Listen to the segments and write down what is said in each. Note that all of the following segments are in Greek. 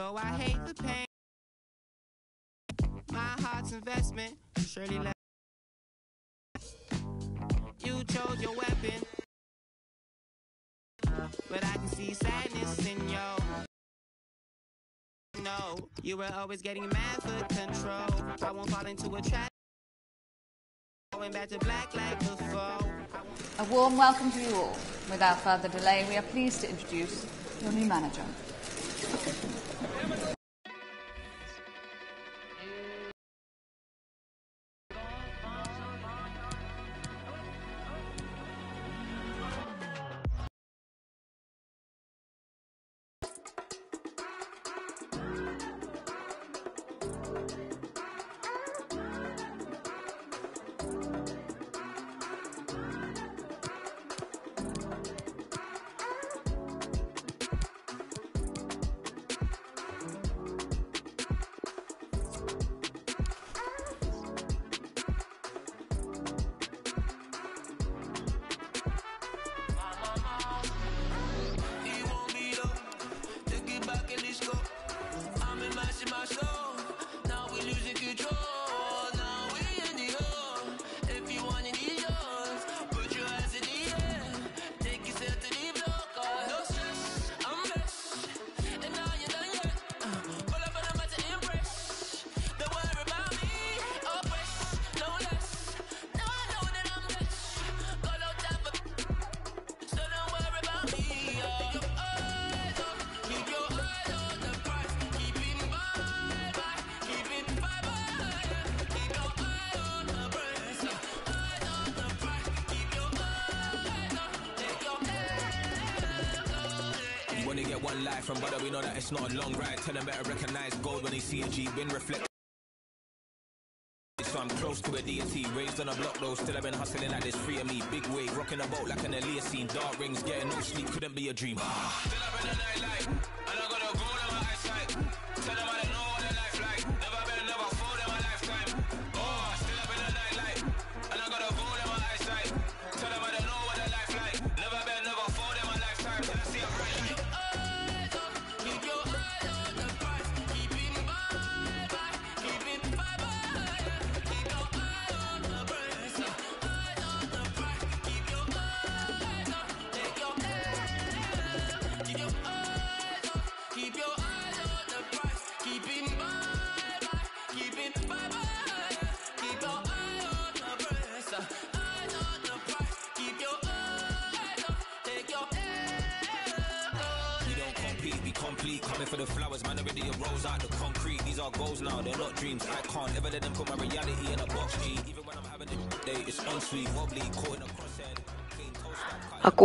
Though I hate the pain, my heart's investment surely let you chose your weapon, but I can see sadness in your. No, you were always getting mad for control. I won't fall into a trap. Going back to black like before. A warm welcome to you all. Without further delay, we are pleased to introduce your new manager. Brother, we know that it's not a long ride. Tell them better recognize gold when they see a G bin reflect. So I'm close to a deity, raised on a block though. Still I've been hustling like this free of me. Big wave, rocking a boat like an Elias scene. Dark rings, getting no sleep, couldn't be a dream. Still up in the nightlife,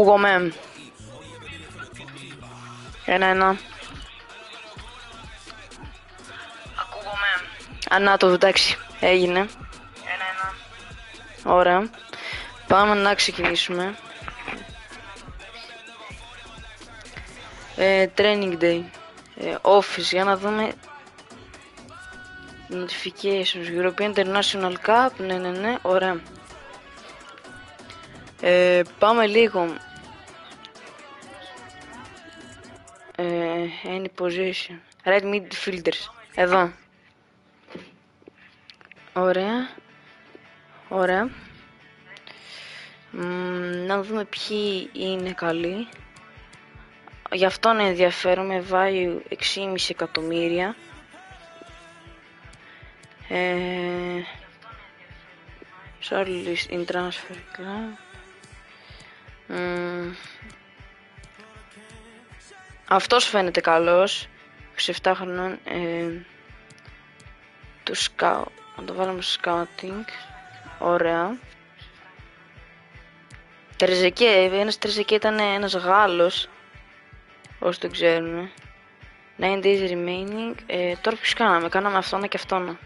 Ακούγομαι. Ένα, ένα. Ακούγομαι. Α, να το, εντάξει. Έγινε. Ένα, ένα. Ωραία. Πάμε να ξεκινήσουμε. Ε, training day. Ε, office, για να δούμε. Notifications. European International Cup. Ναι, ναι, ναι. Ωραία. Ε, πάμε λίγο. Any position. Right midfielders. Εδώ. Ωραία. Ωραία. Μ, να δούμε ποιοι είναι καλοί. Γι' αυτόν ενδιαφέρομαι. Value 6,5 εκατομμύρια. Ε, shortlist in transfer club. Μ, αυτός φαίνεται καλός. 27 χρονών. Ε, του σκάου. Να το βάλουμε στο scouting. Ωραία. Τερζεκέ, ένας Τερζεκέ ήταν ένας Γάλλος. Όσοι το ξέρουν. 9 days remaining. Ε, τώρα ποιος κάναμε, κάναμε αυτόν και αυτόν.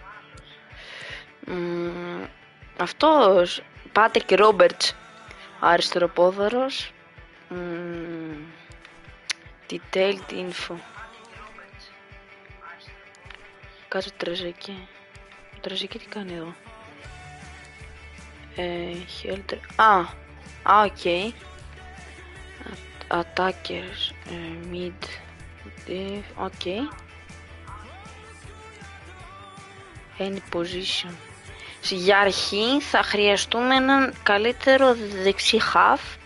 Μ, αυτός, Πάτρικ Ρόμπερτς, αριστεροπόδαρος. Μ, detailed info. Κάτσε Τρεζεγκέ. Ο Τρεζεγκέ τι κάνει εδώ; Ε, Helter. Α, α, οκ. Attackers, ε, mid, def, οκ. Any position. Για αρχή θα χρειαστούμε έναν καλύτερο δεξί half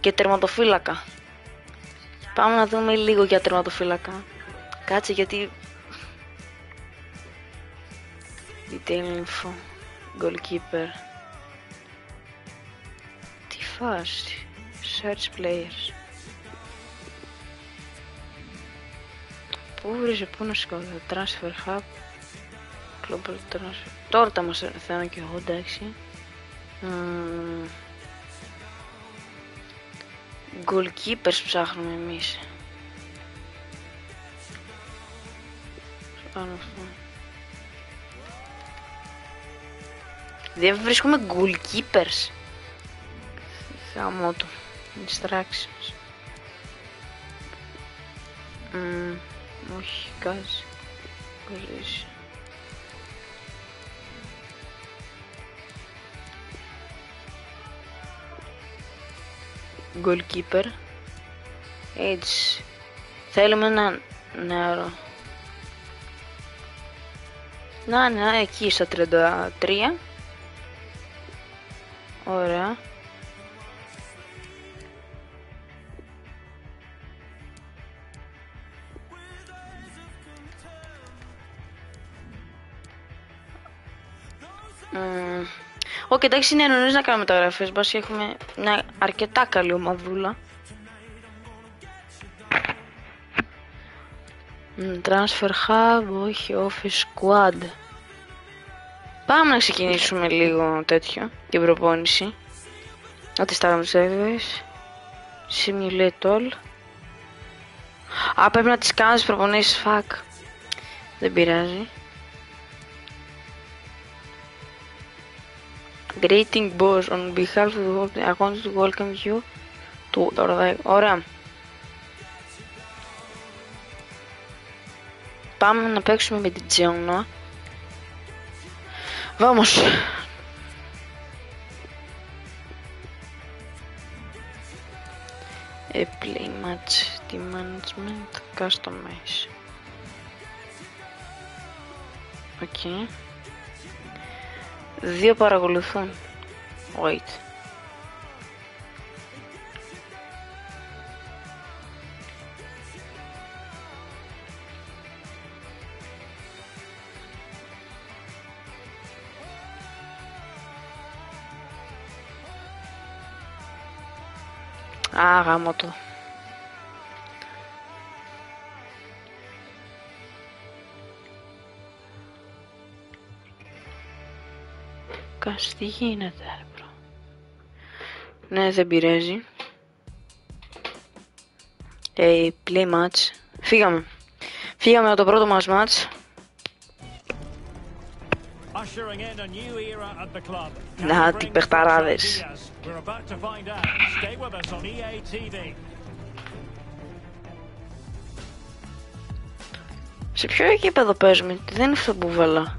και τερματοφύλακα. Πάμε να δούμε λίγο για τερματοφύλακα. Κάτσε γιατί... Detail info. Goalkeeper. Τι φάση. Search players. Πού βρήζε, πού να σηκώθω. Transfer hub. Global transfer. Τώρα τα μας θέλω και εγώ, εντάξει. Μμμ. Goalkeepers ψάχνουμε εμείς. Πάνω αυτό. Δεν βρίσκουμε goalkeepers. Γάμο του. Distractions. Μμμ, όχι, γκάζ. Position. Goalkeeper. Age. Θέλουμε ένα νεαρό. Να, ναι, εκεί στα 33. Ωραία. Μμμ. Οκ, εντάξει, είναι νωρίς να κάνουμε μεταγραφές. Μπας και έχουμε μια αρκετά καλή ομαδούλα. Μμ, Transfer hub, όχι, office squad. Πάμε να ξεκινήσουμε λίγο τέτοιο, την προπόνηση. Ό,τι στάγαμε τους servers. Simulate all. Α, πρέπει να τις κάνεις προπονήσεις, fuck. Δεν πειράζει. Greeting boss on behalf of the whole I want to welcome you to Τώρα, Ωραία. Πάμε να παίξουμε με την Τζιόνα. Vamos. Ε, play match, team management, customize. Οκ. Δύο παρακολουθούν. Wait. Α, γαμώ το. Κάτσε, τι γίνεται, ρε μπρο. Ναι, δεν πειράζει. Ε, play match. Φύγαμε. Φύγαμε από το πρώτο μας match. Ushering in a new era at the club. Can Να, he τι bring παιχταράδες. some ideas? We're about to find out. Stay with us on EA TV. Σε ποιο γήπεδο παίζουμε, δεν είναι αυτό που βάλα.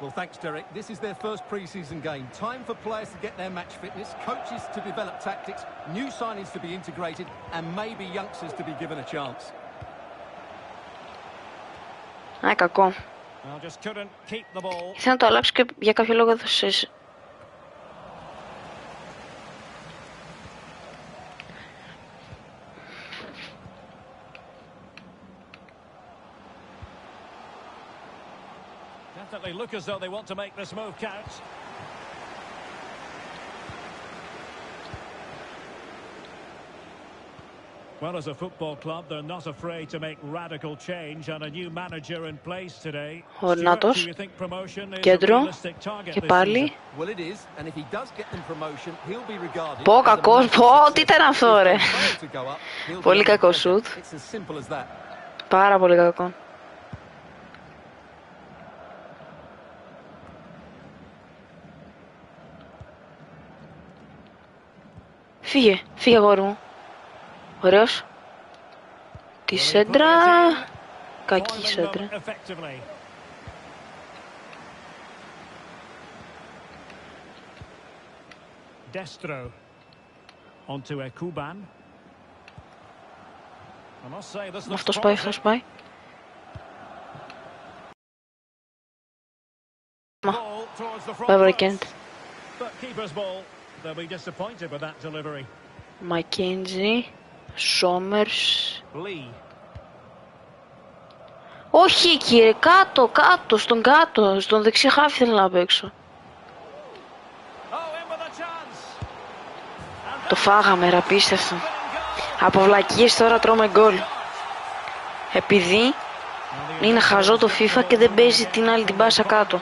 Well, thanks, Derek. This is their first pre-season game. Time for players to get their match fitness, coaches to develop tactics, new signings to be integrated, and maybe youngsters to be given a chance. Α, κακό. Well, just couldn't keep the ball. Ήθελα να το αλλάξω και για κάποιο λόγο έδωσες... Definitely look as though they want to make this move count. Well, as a football club, they're not afraid to make radical change and a new manager in place today. Ο Stuart, Νάτος. do you think promotion is a Κέντρο. realistic target Και this πάλι. season? Well, it is, and if he does get them promotion, he'll be regarded Πω, as a κακός. massive Πω, success. τι ήταν αυτό, If ρε. they fail to go up, he'll be Πολύ under κακό pressure. σουτ. It's as simple as that. Πάρα πολύ κακό. Φύγε, φύγε γόρι μου. Ωραίος. Τη σέντρα... Κακή σέντρα. Destro onto Ekuban. Αυτός πάει, αυτός πάει. Μα, βέβαια κέντ. They'll be disappointed with that delivery. Μακέντζι. Σόμερς. Lee. Όχι κύριε, κάτω, κάτω, στον κάτω, στον δεξί χάφι θέλω να παίξω. Oh, in with a chance. And Το φάγαμε, ρε, απίστευτο. Από βλακίες τώρα τρώμε γκολ. Επειδή είναι χαζό το FIFA και δεν παίζει την άλλη την πάσα κάτω.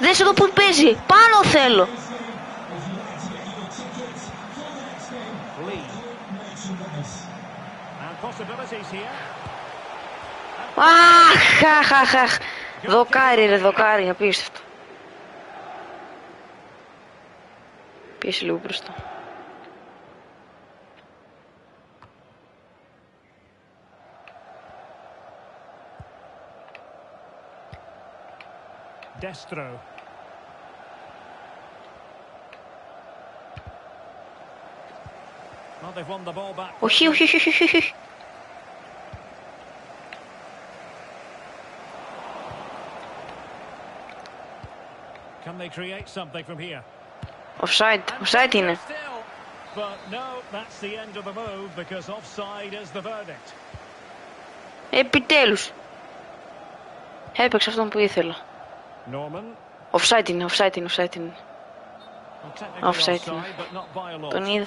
Response now. Δες εδώ που παίζει, πάνω θέλω. Lee. And possibilities here. Αχ, αχ, αχ, αχ. Δοκάρι ρε, δοκάρι, απίστευτο. Πίεση λίγο μπροστά. Destro. Well, they've won the ball back. Όχι, όχι, όχι, όχι, όχι, όχι. Can they create something from here? Offside, offside είναι. Still. But no, that's the end of the move because offside is the verdict. Επιτέλους. Έπαιξε αυτόν που ήθελα. Norman. Offside είναι, offside είναι, offside είναι. Well, technically Offside. offside, but not by a lot. Τον είδα.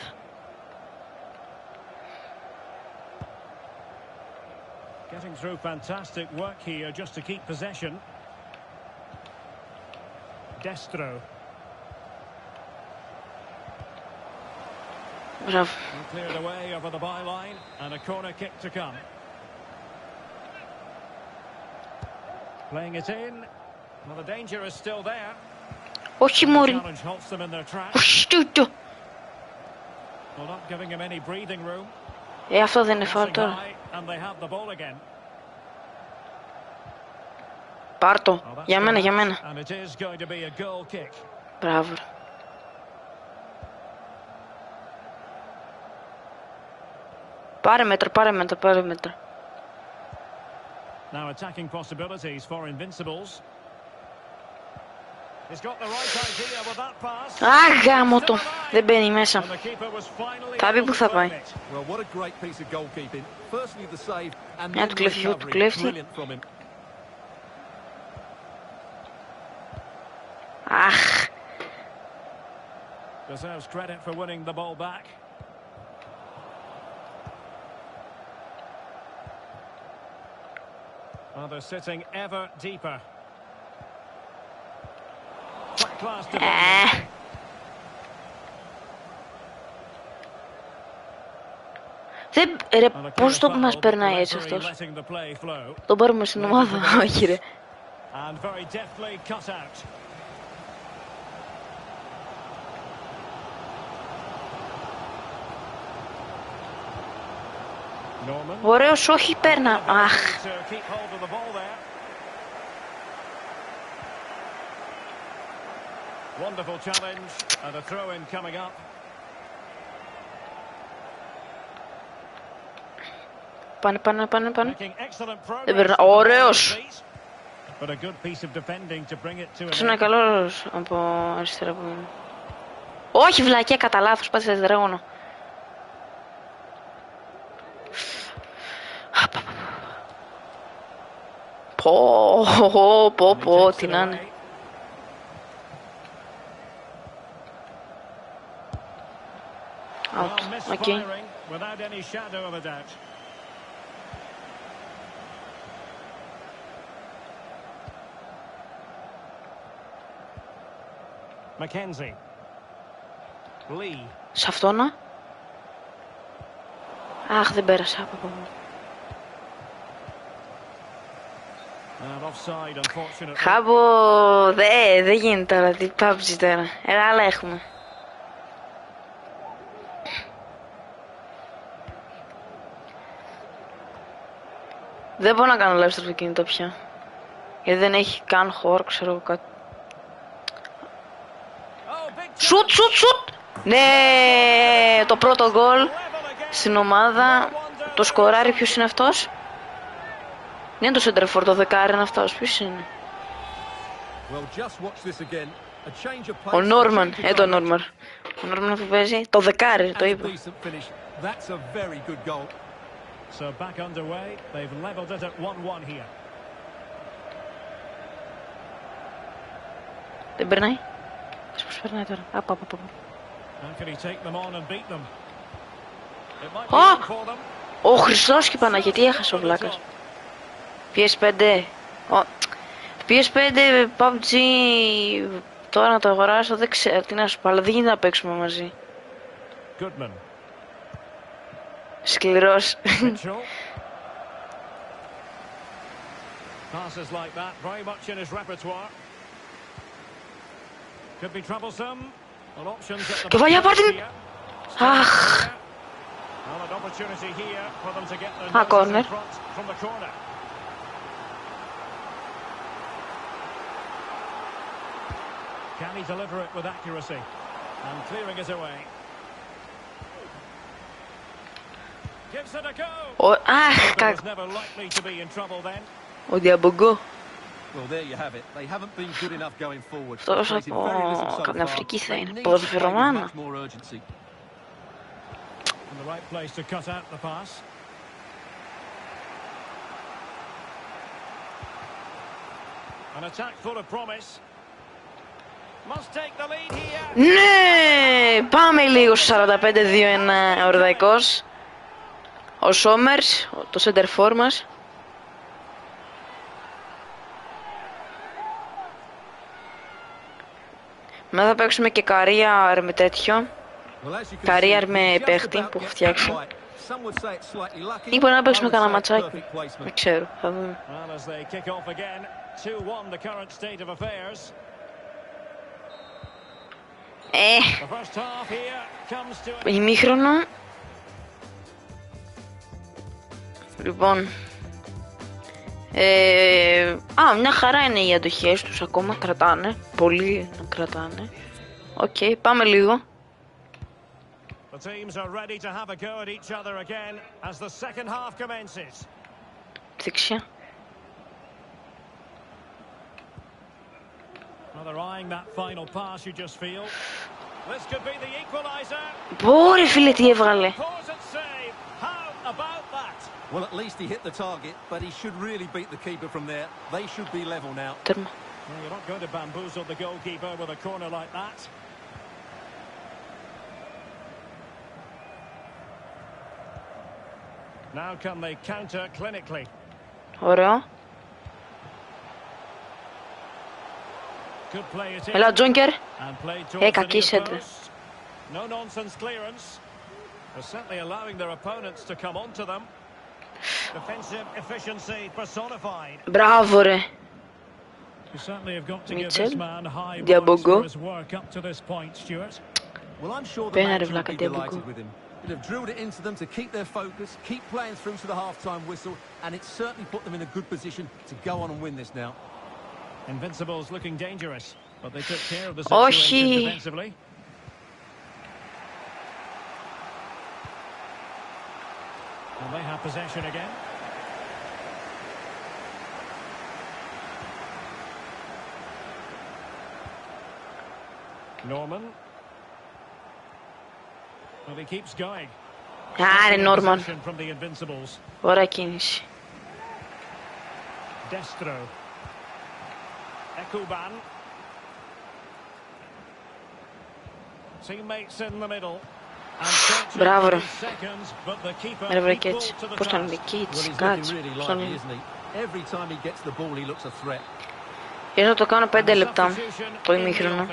Getting through fantastic work here just to keep possession. Destro. Μπράβο. And cleared away over the byline and a corner kick to come. Playing it in. Well, the danger is still there. Όχι The μωρή. challenge halts them in their tracks. Όχι τούτο. Well, not giving him any breathing room. Ε, αυτό δεν είναι φάουλ Passing τώρα. high, and they have the ball again. Πάρ' το. Well, that's Για the μένα, match, για μένα. And it is going to be a goal kick. Μπράβο. ρε. Πάρε μέτρο, πάρε μέτρο, πάρε μέτρο. Now attacking possibilities for Invincibles. He's got the right idea with that pass. Αχ, γάμο το. Δεν μπαίνει μέσα. And the keeper was finally Θα πει able που to θα turn πάει. it. Well, what a great piece of goalkeeping. Firstly, the save and Μια then του the κλέφτη, του recovery. κλέφτη. Brilliant from him. Αχ. Deserves credit for winning the ball back. Well, they're sitting ever deeper. Top class defending. Ε. Δεν, ρε, Well, a πώς clear το foul, μας but περνάει the έτσι referee αυτός. letting the play flow. Τον πάρουμε στην ομάδα, όχι ρε. And very deftly cut out. Ωραίος όχι πέρνα. Αχ. Πάνε, πάνε, πάνε, πάνε. Δεν περνά. Ωραίος. Ξένα καλός από αριστερά. Όχι βλακία, κατά λάθος, πάτησα τη. Πω, πω, πω, τι να είναι. Out. Mackenzie. Λί. Σε αυτό να. Αχ, δεν πέρασα από πάνω. Χάμπο, δεν γίνεται τώρα, τι πάψη τώρα. Έλα, άλλα έχουμε. Δεν μπορώ να κάνω live στο αυτοκίνητο πια. Γιατί δεν έχει καν χώρο, ξέρω εγώ κάτι. Σουτ, σουτ, σουτ! Ναι, το πρώτο γκολ στην ομάδα. Το σκοράρι ποιος είναι αυτός; Είναι το Σεντρεφόρ, το δεκάρι είναι είναι; Ο Νόρμαν, ε το Νόρμαν. Ο Νόρμαν που παίζει, το δεκάρι, το είπα. Δεν περνάει. Περνάει τώρα. Απα, απ, απ, Ο χρυσός και Παναγία, έχασε ο βλάκας. PS5. Ο... PS5, PUBG, τώρα να το αγοράσω, δεν ξέρω τι να σου πω, αλλά δεν γίνεται να παίξουμε μαζί. Goodman. Σκληρός. Mitchell. Passes like that, very much in his repertoire. Could be troublesome. Well, options at the Και βαλιά, back πάρ' την. here. Αχ, Well, an opportunity here for them to get their Ah, noses in corner. front from the corner. Can he deliver it with accuracy? And clearing it away. Gives it a go. Oh, ah, never likely to be in trouble then. Well, there you have it. They haven't been good enough going forward. Toch, oh, kan nou freaky zijn. Pas. More urgency. In the right place to cut out the pass. An attack full of promise. Ναι, πάμε λίγο στο 45-2-1 ο Ορδαϊκός. Ο Σόμερς, το center for μας. Μετά θα παίξουμε και καρία με τέτοιο. Well, as you can Καρίαρ see, με just παίχτη about που gets έχω it φτιάξει. right. Some would say it's slightly lucky. Ή μπορεί να I παίξουμε would κανένα say ματσάκι. perfect placement. Δεν ξέρω, θα δούμε. Well, as they kick off again, 2-1 the current state of affairs. Ε. Ημίχρονο. Λοιπόν. Ε, α, μια χαρά είναι οι αντοχές τους ακόμα. Κρατάνε. Πολύ να κρατάνε. Οκ, πάμε λίγο. Δεξιά. Well, they're eyeing that final pass, you just feel. This could be the equaliser. Πόρε φίλε τι έβγαλε. Pause and save. How about that? Well, at least he hit the target, but he should really beat the keeper from there. They should be level now. Τέρμα. Well, you're not going to bamboozle the goalkeeper with a corner like that. Now can they counter clinically? Ωραίο. Onto them. Defensive efficiency personified. Μπράβο ρε. You certainly have got to give Mitchell. this man high Diabogo. marks for his work up to this point, Stuart. Well, I'm sure the Πένα, ρε, manager would βλάκα, be τι delighted αμπουκού. with him. He'd have drilled it into them to keep their focus, keep playing through to the half-time whistle, and it certainly put them in a good position to go on and win this now. Invincibles looking dangerous, but they took care of the oh, situation she defensively. And they have possession again. Norman. Well, he keeps going. Cara, Norman. From the Invincibles. Destro. Ekuban. Teammates in the middle. Bravo. Μέρβερ Κίτς. Είναι Κίτς. Κάτς. Πώς το κάνω πέντε λεπτά. Το ημίχρονο.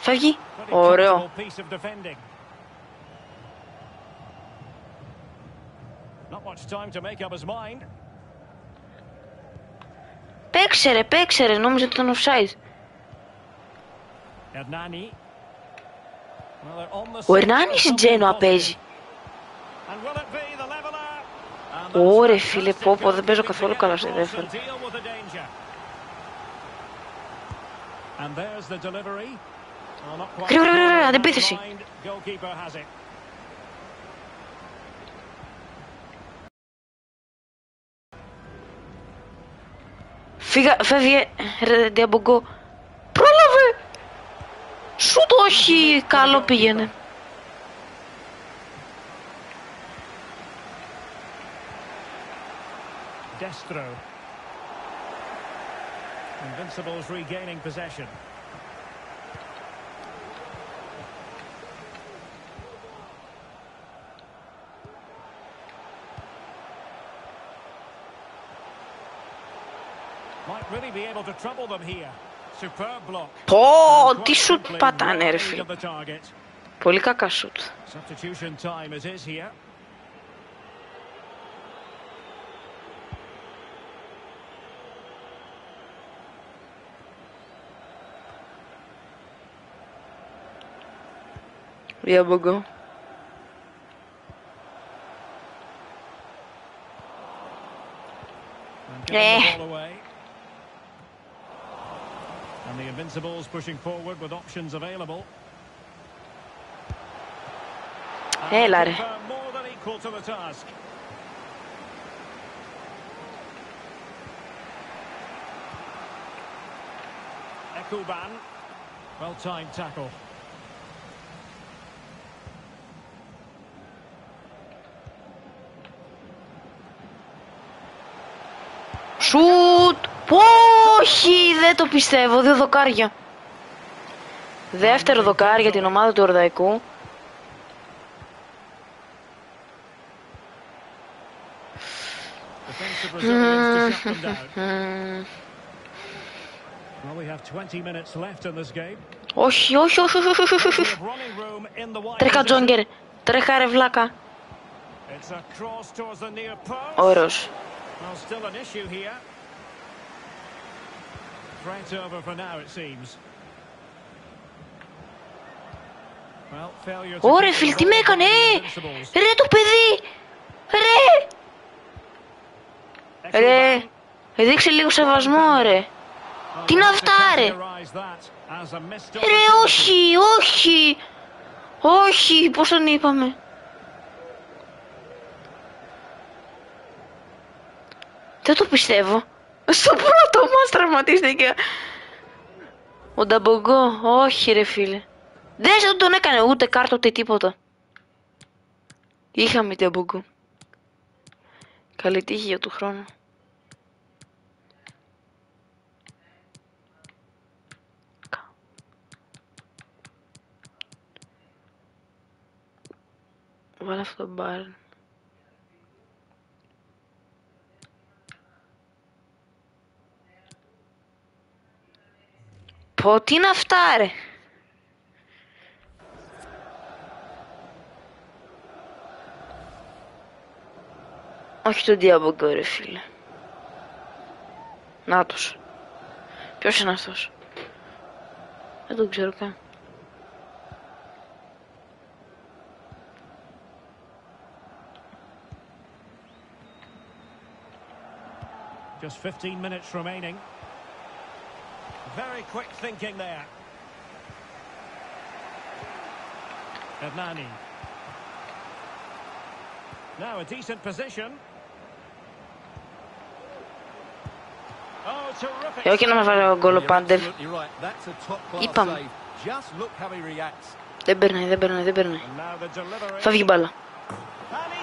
Φεύγει. Ωραίο. Not much time to make up his mind. Παίξε ρε, παίξε ρε. Νόμιζα ότι ήταν offside. Hernani. Well, they're on the Ο search Ερνάνης for στην something Τζένοα positive. παίζει. And will it be the leveler? Ωρε φίλε, πω πω, δεν παίζω καθόλου καλά στη δεύτερη. Deal with the danger. And there's the delivery. Well, not quite Γρήγορα, γρήγορα, sure αντεπίθεση. mind. Goalkeeper has it. Φύγα, φεύγε, ρε Διαμπογκό. Πρόλαβε! Σου το όχι, καλό πήγαινε. Destro. Invincibles regaining possession. Might really be able to trouble them here. Superb block. Πω, And τι quite σουτ simply πατάνε ρε well φίλε. of the target. Πολύ κακά σουτ. Substitution time it is here. Διαμπογκό. And giving Eh. the ball away. And the Invincibles pushing forward with options available. And Έλα the ρε. keeper More than equal to the task. Ekuban. Well timed tackle. Σουτ! Πω, όχι, δεν το πιστεύω, δύο δοκάρια. Δεύτερο δοκάρι για την ομάδα του Ορδαϊκού. Defensive Brazilians to shut them down. Well, we have 20 minutes left in this game. Όχι, όχι, όχι, όχι, όχι, όχι, Plenty όχι. of running room in the wide Τρέχα position. Τζόγκερ, τρέχα ρε βλάκα. It's a cross towards the near post. Όρος. Well, still an issue here. Ωρε φίλ, τι με έκανε! Ρε το παιδί! Ρε! Ρε, ε, δείξε λίγο σεβασμό, ρε! Τι να φτάρε! Ρε, όχι, όχι! Όχι, πώς τον είπαμε, Δεν το πιστεύω. Στο πρώτο μας τραυματίστηκε. Ο Νταμπογκό, όχι ρε φίλε. Δεν δεν τον έκανε ούτε κάρτα ούτε τίποτα. Είχαμε Νταμπογκό. Καλή τύχη για του χρόνου. Βάλε αυτό το μπαρ. Πω, τι είναι αυτά ρε; Όχι τον Διαμπογκό ρε φίλε. Νάτος. Ποιος είναι αυτός; Δεν τον ξέρω καν. Just 15 minutes remaining. Very quick thinking there. Hernani. Ε, όχι να μας βάλει γκολ ο Πάντερ. Είπαμε. Δεν περνάει, δεν περνάει, δεν περνάει. Θα βγει μπάλα.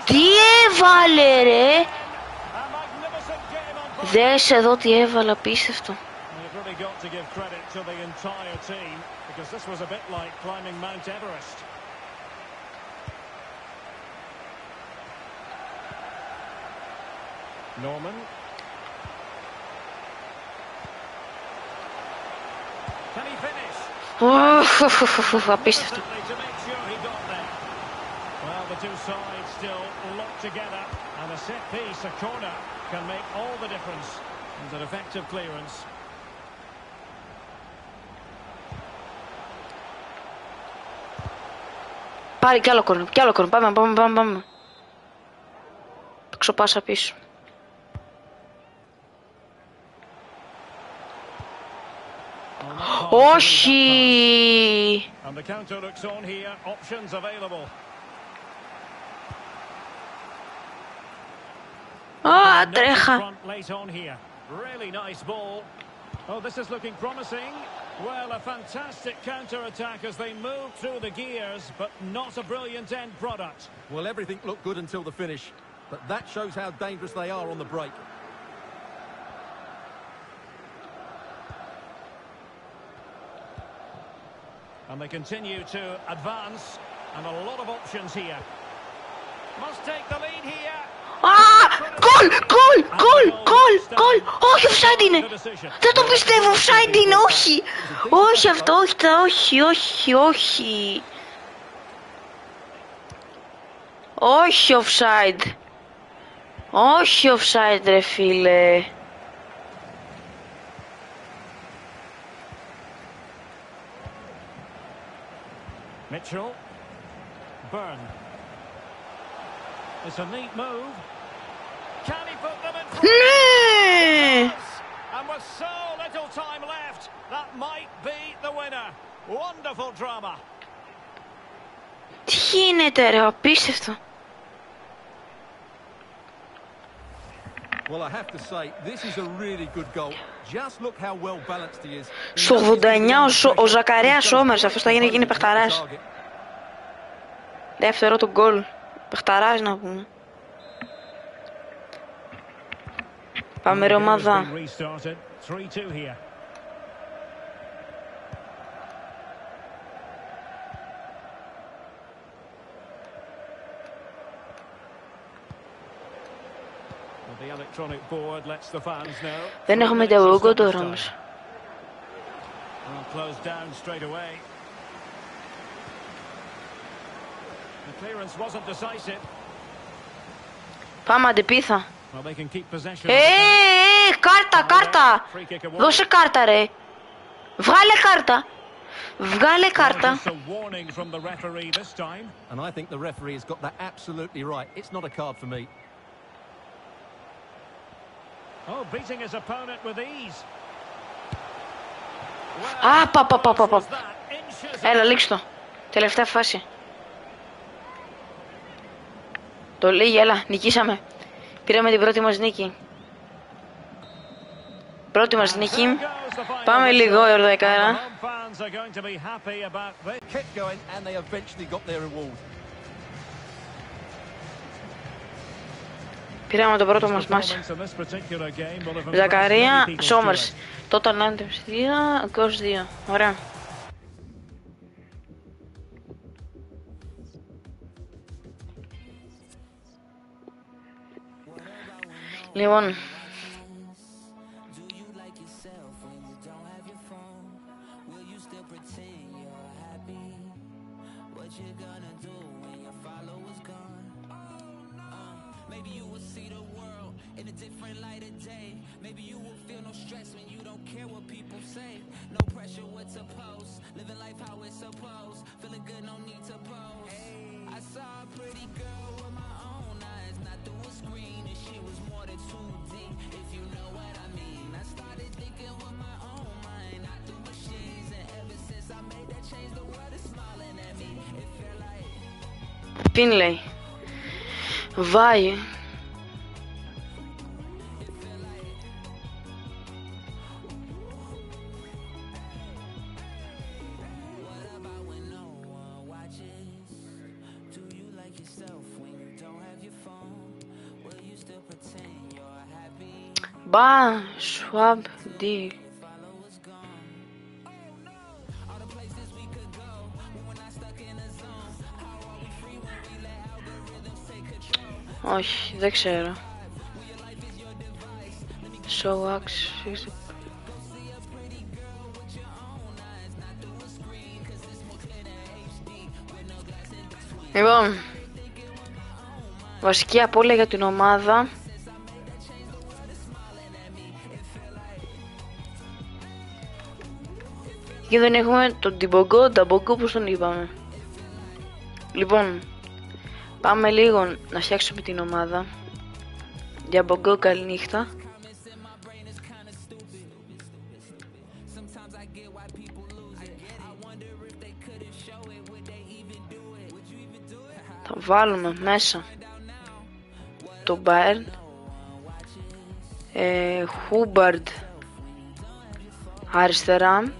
Τι έβαλε ρε! Δες εδώ τι έβαλα, απίστευτο. got to give credit to the entire team because this was a bit like climbing Mount Everest. Norman. Can he finish? Oh, Well, the two sides still locked together, and a set piece, a corner, can make all the difference. And an effective clearance. Πάρει κι άλλο κόρνο, κι άλλο κόρνο. Πάμε, πάμε, πάμε, πάμε. Ξοπάσα πίσω. Όχι! Α, τρέχα! Really Well, a fantastic counter-attack as they move through the gears, but not a brilliant end product. Well, everything looked good until the finish. But that shows how dangerous they are on the break. And they continue to advance, and a lot of options here. Must take the lead here. Α! Γκολ! Γκολ! Γκολ! Γκολ! Γκολ! Όχι, offside είναι! The decision. Δεν το πιστεύω, offside είναι, όχι! Όχι αυτό, όχι, τα- όχι, όχι, όχι. Όχι offside. Όχι offside ρε φίλε. Mitchell. Burn. It's a neat move. Drama. Τι γίνεται ρε, απίστευτο. Well, I have to say, this is a really good goal. Just look how well balanced he is. He Στο knows he's 89 ο, Σο- ο under Ζακαρέας pressure. Σόμερς, αυτός θα γίνει γίνει παιχταράς. Target. Δεύτερο του γκολ. Παιχταράς να πούμε. Πάμε ρε The game has ομάδα. been restarted. 3-2 here. Well, The electronic board lets the fans know. Δεν Three έχουμε minutes of διαγωγικό stoppage τώρα time. όμως. Well, closed down straight away. The clearance wasn't decisive. Πάμε αντεπίθα. Well, they can keep possession. Ε, ε, κάρτα, κάρτα. Free kick awarded. Δώσε κάρτα ρε. Βγάλε κάρτα. Βγάλε Well, κάρτα. just a warning from the referee this time. And I think the referee has got that absolutely right. It's not a card for me. Oh, beating his opponent with ease. Α, πα, πα, πα, πα, πα. Was that inches Έλα, λήξ' το. Τελευταία φάση. Το λίγη, έλα, νικήσαμε. Πήραμε την πρώτη μας νίκη. Πρώτη μας νίκη. Πάμε λίγο η Ορδεκάρα. Πήραμε το πρώτο μας μας. Ζακαρία, Σόμερς. Τότε ανάντευση 2, 22. Ωραία. Λοιπόν, like πιν λέει. Βάει. What Όχι, δεν ξέρω. Show access. Λοιπόν, βασική απώλεια για την ομάδα. Και δεν έχουμε τον Τιμπογκό, Ταμπογκό, πώς τον είπαμε. Λοιπόν, πάμε λίγο να φτιάξουμε την ομάδα. Διαμπογκό, καληνύχτα. Θα βάλουμε μέσα το Bayern ε, Χούμπαρντ αριστερά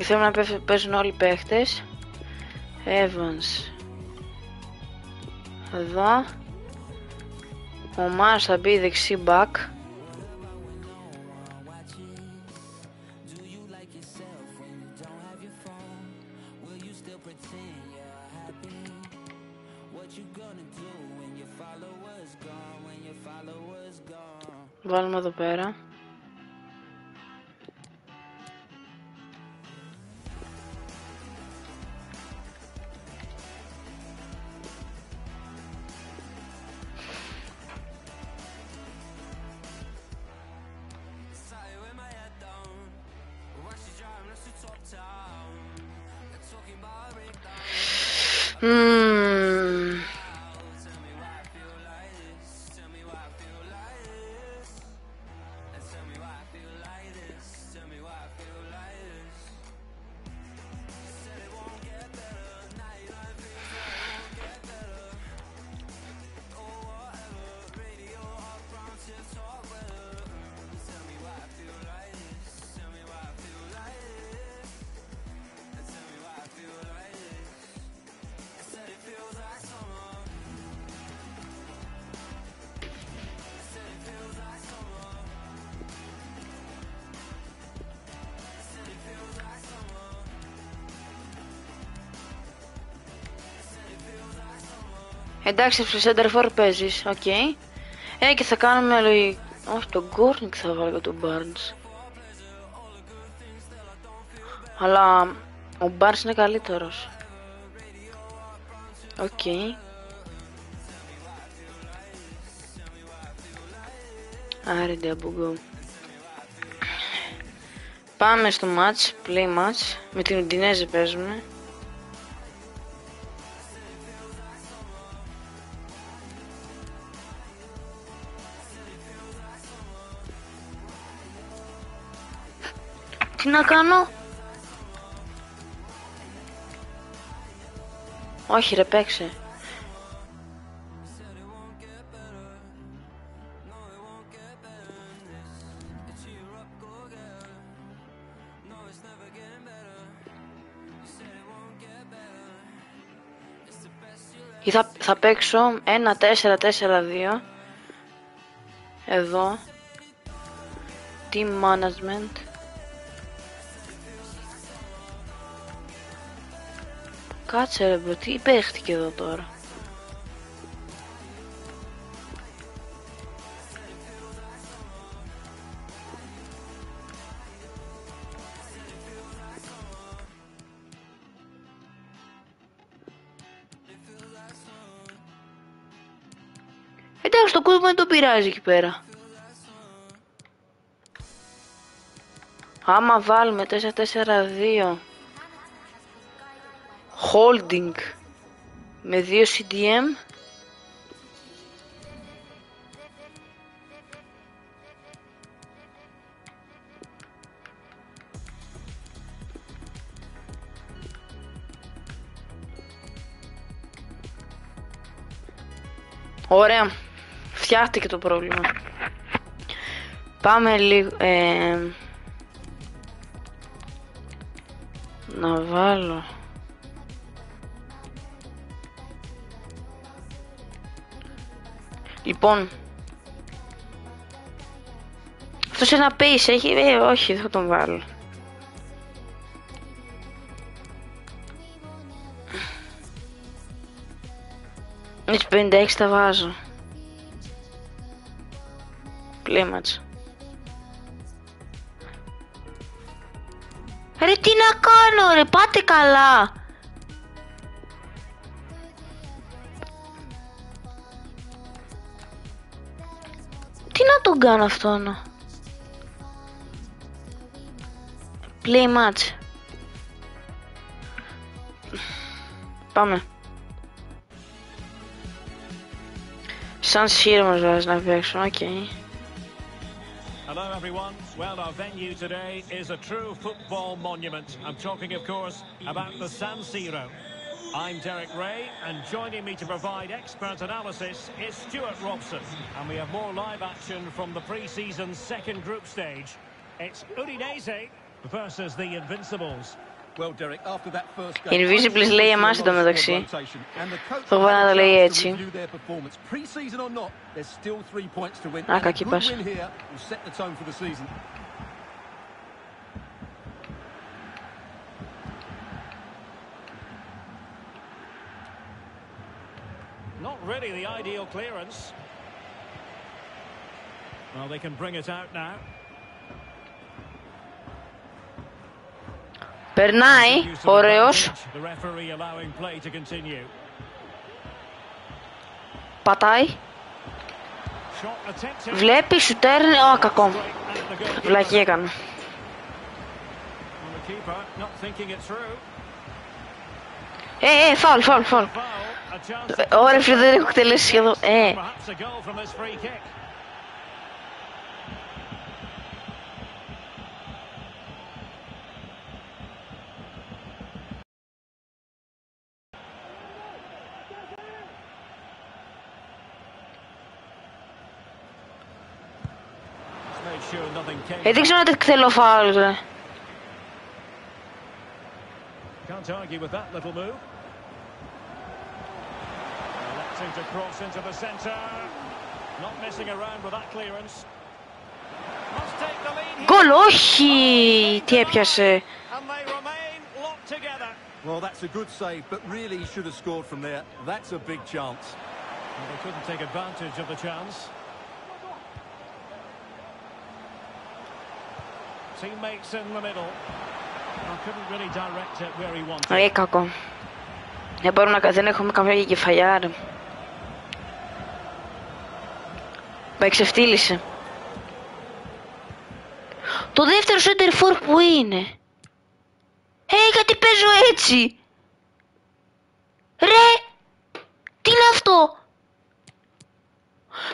Θέλουμε να παίζ- παίζουν όλοι οι παίχτες. Evans. Εδώ. Ο Μάρς θα μπει δεξί back. Βάλουμε εδώ πέρα. Εντάξει, στο center forward παίζεις, οκ. Ε, και θα κάνουμε λογι- Όχι, τον Γκόρνικ θα βάλω για τον Barnes. Αλλά ο Barnes είναι καλύτερος. Οκ. Άρη Ντιαμπουγκό. Πάμε στο match, play match. Με την Ουντινέζε παίζουμε. Να κάνω; Όχι ρε παίξε. Ή θα, θα παίξω ένα 4-4-2 εδώ team management Κάτσε ρε μπρο, τι παίχτηκε εδώ τώρα. Εντάξει, το κόσμο δεν το πειράζει εκεί πέρα. Άμα βάλουμε 4-4-2 holding με δύο CDM Ωραία. Φτιάχτηκε το πρόβλημα. Πάμε λίγο... Ε, να βάλω... Λοιπόν. Αυτός ένα pace έχει, ε, όχι, δεν θα τον βάλω. Έτσι 56 τα βάζω. Πλήματς. Ρε τι να κάνω ρε, πάτε καλά. Τι να τον κάνω αυτόν. Play match. Πάμε. Σαν σύρμα μας βάζει να παίξω, οκ. Hello, everyone. Well, our venue today is a true football monument. I'm talking, of course, about the San Siro. I'm Derek Ray, and joining me to provide expert analysis is Stuart Robson. And we have more live action from the pre-season second group stage. It's Udinese versus the Invincibles. Well, Derek, after that first game, Invisibles λέει εμάς a lot of εντωμεταξύ. squad rotation, and the coach Το βάλα να το will have a λέει chance to έτσι. review their performance. already the ideal Περνάει, ωραίος. Πατάει. Βλέπει, σου τέρνει. Ω, κακό. Βλακή έκανε. Ε, ε, φαλ, φαλ. Ωρα φίλε δεν έχω Ε Ε, να το θέλω. Can't argue with that little move. Electing to cross into the centre. Not messing around with that clearance. Must take the lead here. Γκολ, όχι! Τι έπιασε. And they remain locked together. Well, that's a good save, but really he should have scored from there. That's a big chance. Well, they couldn't take advantage of the chance. Teammates in the middle. Well, couldn't really direct it where he wanted. Ε, κακό. Δεν μπορούμε να... Δεν έχουμε καμία κεφαλιά, ρε. Με εξευτύλισε. Το δεύτερο center for που είναι. Ε, γιατί παίζω έτσι. Ρε, τι είναι αυτό.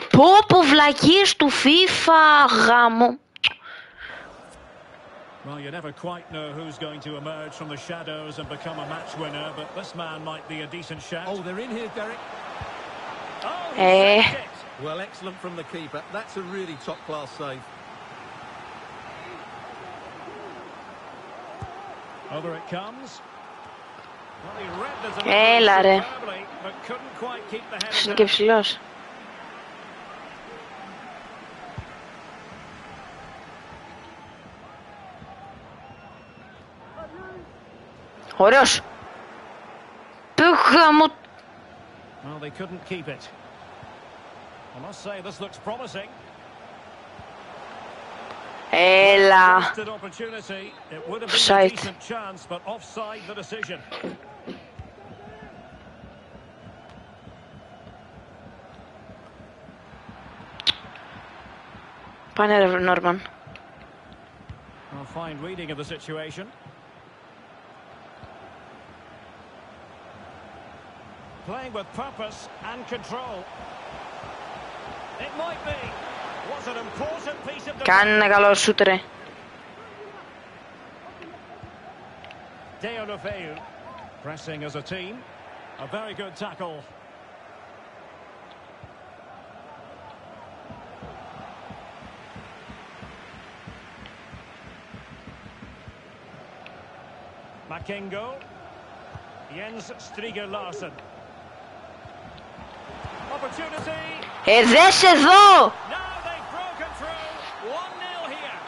Πω πω βλακίες του FIFA γάμο. Well, you never quite know who's going to emerge from the shadows and become a match winner, but this man might be a decent shout. Oh, they're in here, Derek. Oh, he Eh. saved it. Well, excellent from the keeper. That's a really top-class save. Over it comes. Well, he read the Έλα, delivery ρε. superbly, but couldn't quite keep the head Είναι of και it. ψηλός. Ωραίος. Πού γάμο... Well, they couldn't keep it. I must say, this looks promising. Έλα. Wasted opportunity. It would have been a Offside. decent chance, but offside the decision. Πάνε ρε Νόρμαν. Well, fine reading of the situation. Playing with purpose and control. ένα καλό σούτ ρε. Deulofeu pressing as a team. A very good tackle. Makengo. Jens Striger Larsen. Opportunity. Ε, δες εδώ! Now they've broken through. 1-0 here.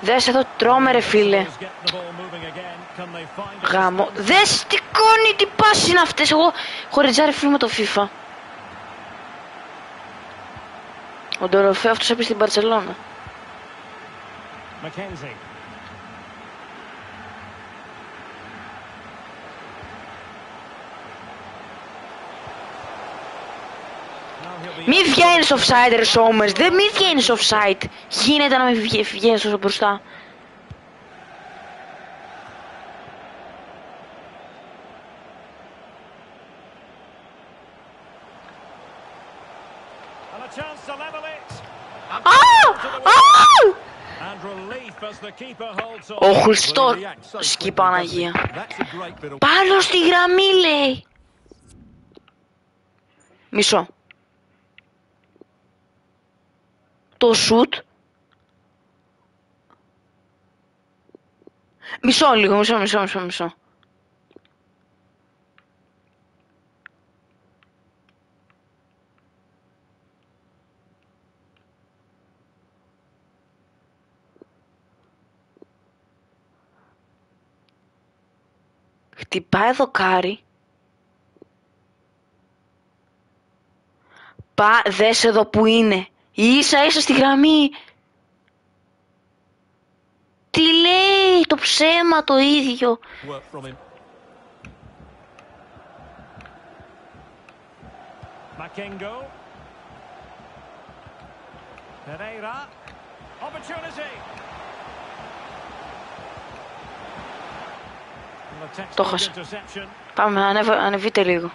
Δες εδώ, τρώμε ρε φίλε. Get the ball moving again. Can they find a Γάμο. Δες τι κόνη, τι πάση είναι αυτές. Εγώ χωριτζάρι φίλο με το FIFA. Ο Ντοροφέ αυτός έπεισε στην Παρσελώνα. Mackenzie. Now he'll be Μη δεν φγαίνει ο Σάιτερ Σόμερς, δεν φγαίνει ο Σάιτερ. Γίνεται να με βγαίνεις, όσο ο Σόμερ, αο! Αο! Ο Χουστόρ σκητά να. Πάνω στη γραμμή, λέει. Μισό. Το σουτ. Μισό λίγο, μισό, μισό, μισό, μισό. Χτυπάει δοκάρι. Πα, δες εδώ που είναι. Ίσα-Ίσα στη γραμμή. Τι λέει το ψέμα το ίδιο. Макένγκο. Ντέιρα. Το χασα. Πάμε. Ανεβείτε λίγο.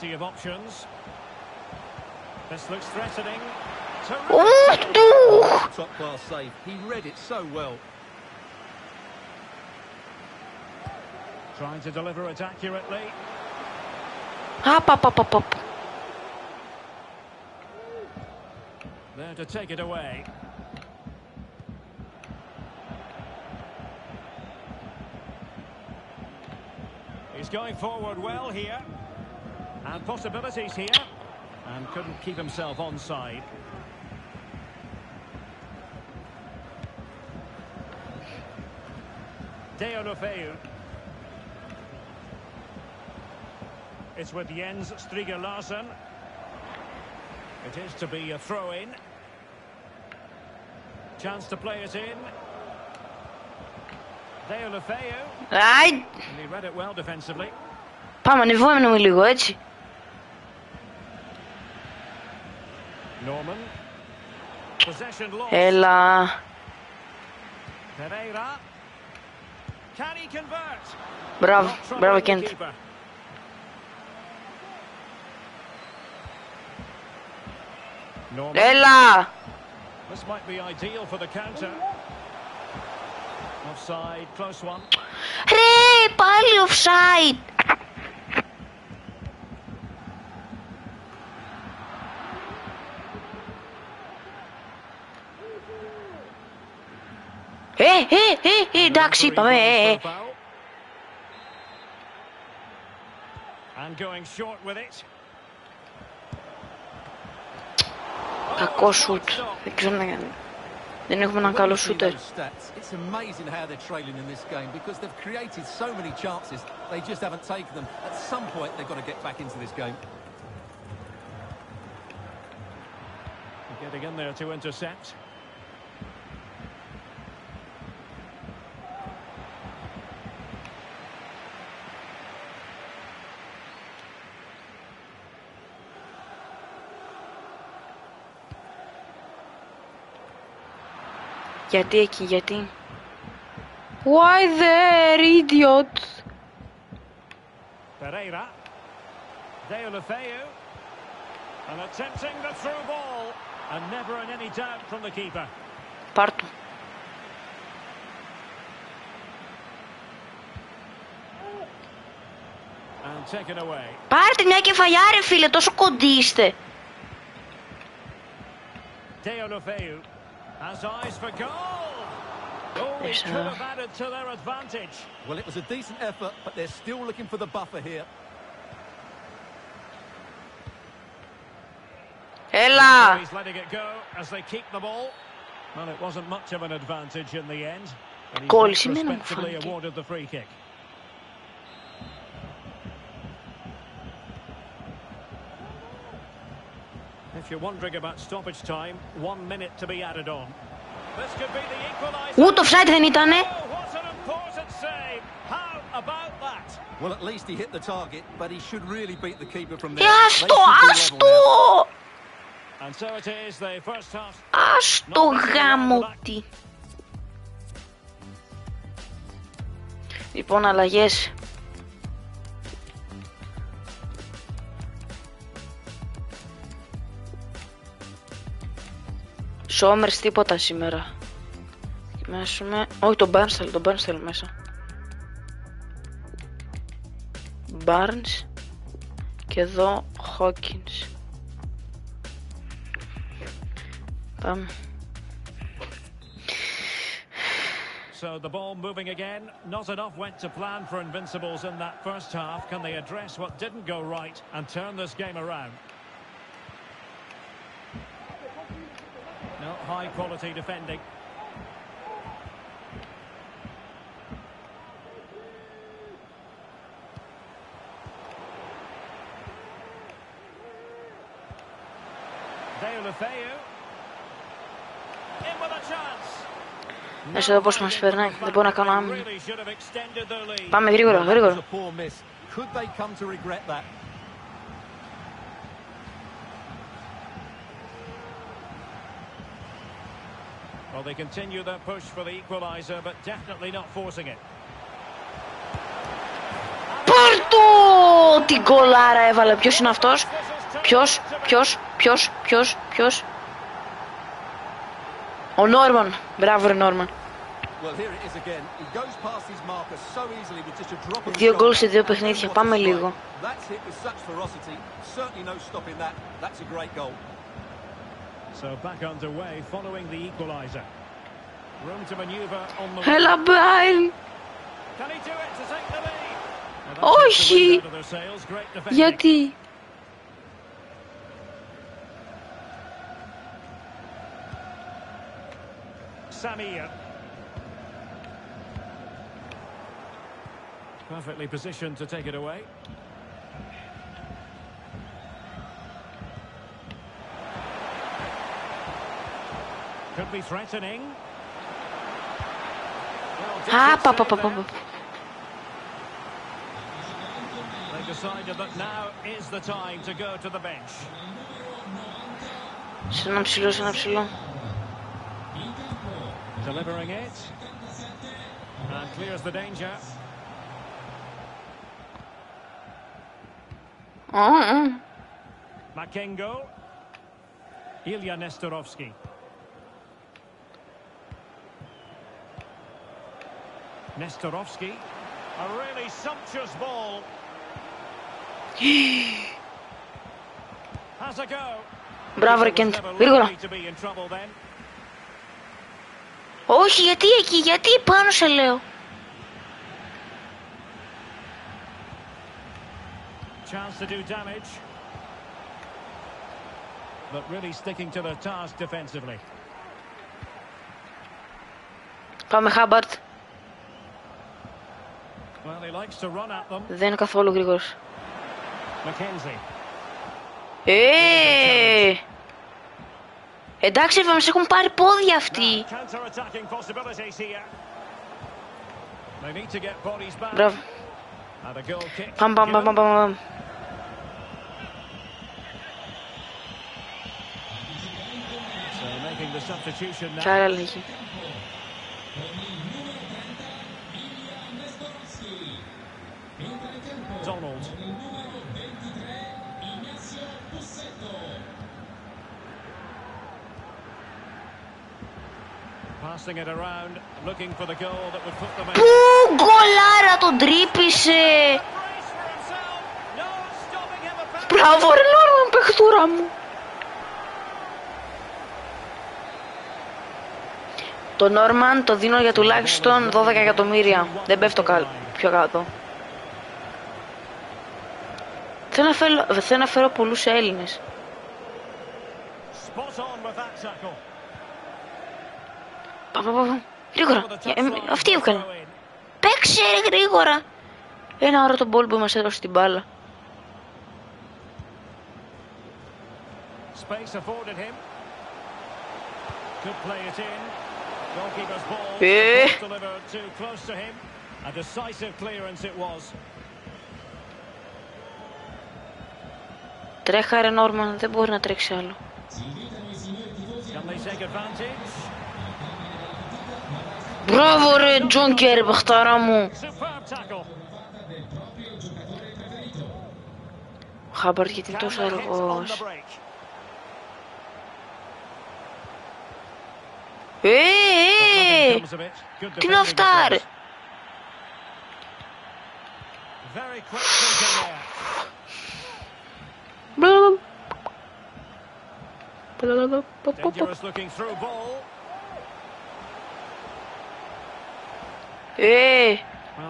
plenty of options. This looks threatening. Oh! Top class save. He read it so well. Trying to deliver it accurately. Up, up, up, up, up. There to take it away. He's going forward well here. And possibilities here. And couldn't keep himself onside. Deo Lofeu. It's with Jens Striger Larsen. It is to be a throw in. Chance to play it in. Deo Lofeu. Άι, And he read it well defensively. πάμε, ανεβαίνουμε λίγο, έτσι. the Κέντ. keeper. Norman. Έλα. This might be ideal for the counter. Offside, close one. Ρε, πάλι offside. Ε, ε, ε, ε, εντάξει, είπαμε, ε, ε. And going short with it. Κακό σουτ. Δεν ξέρω να κάνει. Δεν έχουμε έναν When καλό you see σούτερ. those stats, it's amazing how they're trailing in this game because they've created so many chances. They just haven't taken them. At some point, they've got to get back into this game. Getting in there to intercept. Γιατί εκεί, γιατί. Why there, idiot. Pereira. Deo Lefeu. And attempting the through ball. And never in any doubt from the keeper. Πάρ' το. And taken away. Πάρτε μια κεφαλιά ρε φίλε, τόσο κοντοί είστε. Has eyes for goal. Oh, they could have added to their advantage. Well, it was a decent effort, but they're still looking for the buffer here. Ella. He's letting it go as they keep the ball. Well, it wasn't much of an advantage in the end. And he's Gol, awarded the free kick. if you're wondering about stoppage time, one minute to be added on. This could be the equalizer. Oh, well, at least he hit the target, but he should really beat the keeper from there. Άστο, άστο! And so it is the first half. Λοιπόν, αλλαγές. Σόμερς τίποτα σήμερα. Μέσουμε... Όχι, τον Barnes θέλω, τον Barnes θέλω μέσα. Barnes. Και εδώ Hawkins. Πάμε. So the ball moving again. Not enough went to plan for Invincibles in that first half. Can they address what didn't go right and turn this game around? No, high quality defending. Deulofeu. In with a chance. Μέσα εδώ πώς μας περνάει. Δεν μπορώ να κάνω άμυνα. Really should have extended their lead. Πάμε γρήγορα, Well, that was γρήγορα. a poor miss. Could they come to regret that? Well, they continue their push for the equaliser, but definitely not forcing it. Πάρτο! Τι γκολάρα έβαλε. Ποιος είναι αυτός? Ποιος, ποιος, ποιος, ποιος, ποιος. Ο Νόρμαν. Μπράβο ρε Νόρμαν. Well, here it is again. He goes past his marker so easily with just a drop of the Δύο γκολ shoulder. σε δύο And παιχνίδια. what a Πάμε strike. λίγο. So back underway following the equaliser. Room to manoeuvre on the... Hella Brian! Can he do it to take the lead? Oh, Yeti! Samir. Uh, perfectly positioned to take it away. Could be threatening. Well, Α, decent πα, πα, save πα, πα, there. πα. They decided that now is the time to go to the bench. Σε ένα ψηλό, σε ένα ψηλό. Delivering it. And clears the danger. Α, α. Makengo. Ilya Nestorovsky. Nestorovsky. A really sumptuous ball. Has a go. Μπράβο ρε It was Κέντ. never Γρήγορα. likely to be in trouble then. Όχι, γιατί εκεί, γιατί πάνω σε λέω. Chance to do damage. But really sticking to their task defensively. Πάμε Χάμπαρτ. Δεν είναι καθόλου γρήγορος. Ε! Εντάξει, μας έχουν πάρει πόδια αυτοί. Μπράβο. Πάμε, πάμε, πάμε, πάμε, πάμε. Κι. Passing it around, looking for the goal that would put them in. Πού γκολάρα τον τρύπησε. Brace for himself. No stopping him apparently. Μπράβο ρε Νόρμαν, παιχτούρα μου. Το Νόρμαν το δίνω για τουλάχιστον 12 εκατομμύρια. Δεν πέφτω καλ... πιο κάτω. Θέλω να φέρω, θέλω να φέρω πολλούς Έλληνες. Spot on with that tackle. Πάμε, πάμε. Γρήγορα. Ε, ε, αυτή έβγαλε. Παίξε γρήγορα. Ένα ώρα τον μπολ που μας έδωσε την μπάλα. Ε. Τρέχα ρε Νόρμαν, δεν μπορεί να τρέξει άλλο. Bravo, John Kerry, Bachtaramo. Gabar geht in Tuschel aus. Hey, Knopf da! Blum. Ε,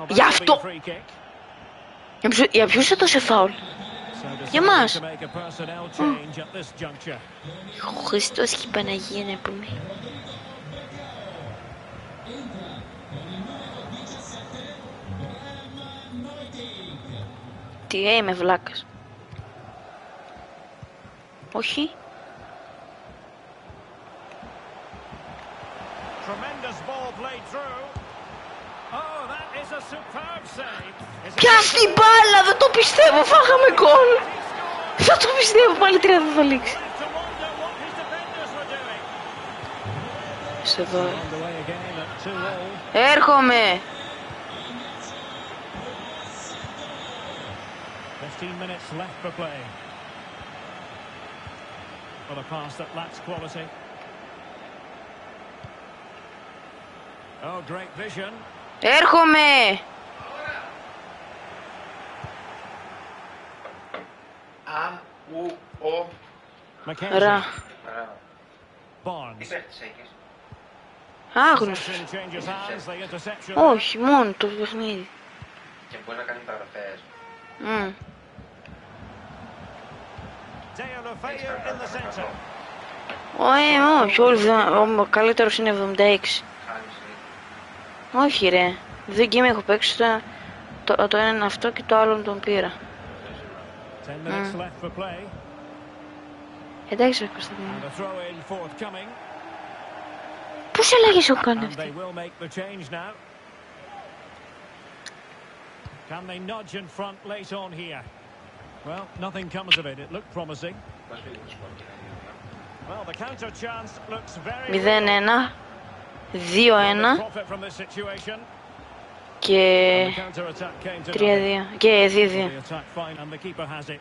γι' αυτό. Για ποιους έδωσε φάουλ; Για μας. Χριστός και Παναγία να πούμε. Τι ε, είμαι. Όχι. Πια στην πάλα! Δεν το πιστεύω! Φάγαμε γκολ! Δεν το πιστεύω! Πάλι τρία θα λήξει! Έρχομαι! Πεφτήν μοινές left για να πιέσουμε. Για το πάστο που λάξει κουαλό. Έρχομαι. Α, ου, ο. McKenzie. Ρα. Μπράβο. Barnes. Τι παίχτης έχεις. Άγνωστος. Possession changes hands. The interception. Όχι, μόνο το παιχνίδι. Και μπορεί να κάνει παραγραφές. Μμ. Έχεις Deulofeu κάνει in the παραγραφές. Όχι, ε, όχι, όλοι δεν- ο καλύτερος είναι 76. Όχι ρε, δεν game έχω παίξει, το, έναν αυτό και το άλλο τον πήρα. Mm. Εντάξει ρε Κωνσταντίνη. Έχω Μηδέν ένα. 2-1 they profit from this situation. και And the counter attack came to 3-2 και 2-2. The attack fine and the keeper has it.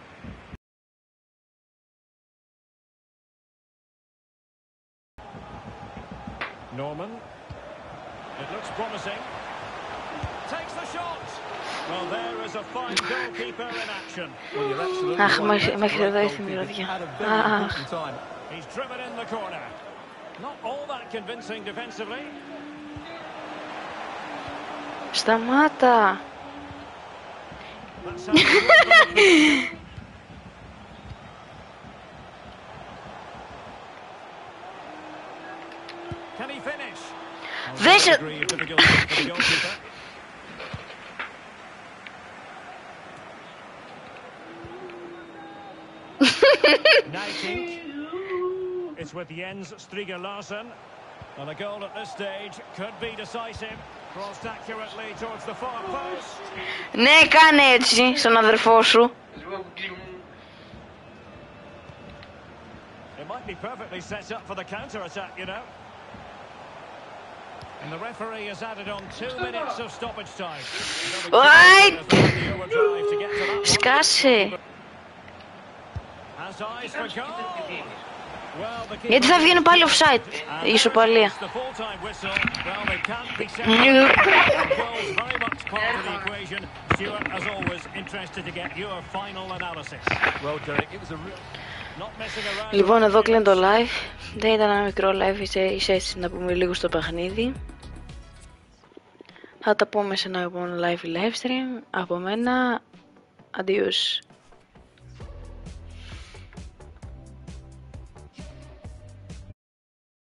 Norman. It looks promising. Takes the shot. Well, there is a fine goalkeeper in action. Well, you're absolutely Αχ, right. μέχρι- That's μέχρι great εδώ ήρθε η goalkeeping μυρωδιά. at a very Αχ. important time. He's driven in the corner. Not all that convincing defensively. Can he finish? Vision. It's with Jens Striger Larsen. And a goal at this stage could be decisive. Crossed accurately towards the far post. Ναι, κάνε έτσι στον αδερφό σου. Λίγο κουκλί μου. It might be perfectly set up for the counter attack, you know. And the referee has added on two minutes of stoppage time. Right. The overdrive to get to that one. Σκάσε. Has eyes for goal. Γιατί θα βγαίνει πάλι offside η ισοπαλία. Λοιπόν, εδώ κλείνει το live. Δεν ήταν ένα μικρό live, είσαι είσαι να πούμε λίγο στο παιχνίδι. Θα τα πούμε σε ένα επόμενο live live stream. Από μένα, adios.